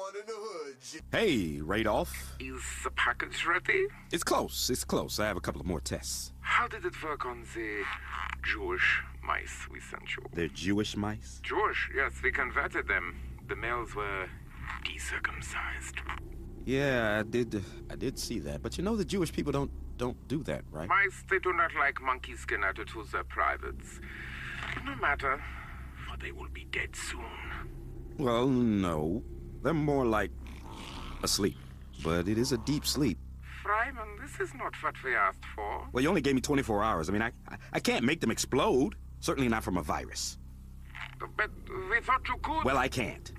one in the hood. Hey, Radolph. Is the package ready? It's close. It's close. I have a couple of more tests. How did it work on the Jewish mice we sent you? They're Jewish mice? Jewish, yes, we converted them. The males were decircumcised. Yeah, I did. I did see that. But you know, the Jewish people don't don't do that, right? Mice, they do not like monkey skin added to their privates. No matter, for they will be dead soon. Well, no. They're more like asleep. But it is a deep sleep. Fryman, this is not what we asked for. Well, you only gave me 24 hours. I mean, I I, I can't make them explode. Certainly not from a virus. But we thought you could. Well, I can't.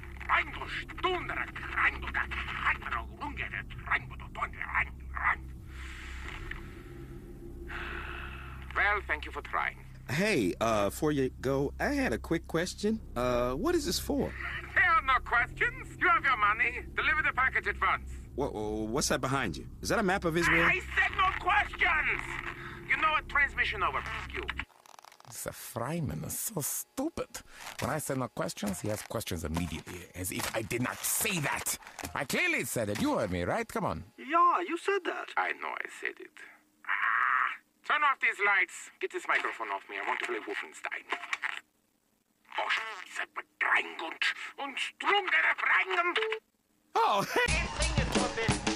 Well, thank you for trying. Hey, uh, before you go, I had a quick question. Uh, what is this for? There are no questions. You have your money. Deliver the package at once. What, what's that behind you? Is that a map of Israel? I said no questions. You know what? Transmission over. You. The Freiman is so stupid. When I said no questions, he has questions immediately, as if I did not say that. I clearly said it. You heard me, right? Come on. Yeah, you said that. I know I said it. Ah, turn off these lights. Get this microphone off me. I want to play Wolfenstein. Und Strom der Bedrängung. Oh, Can't